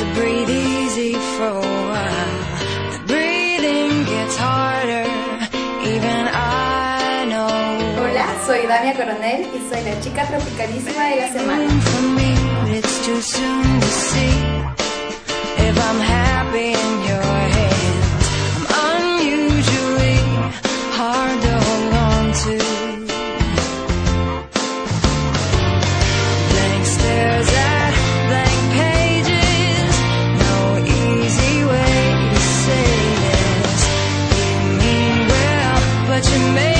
to breathe easy for a while. The breathing gets harder, even I know. Hola, soy Damia Coronel y soy la chica tropicalísima de la semana. you made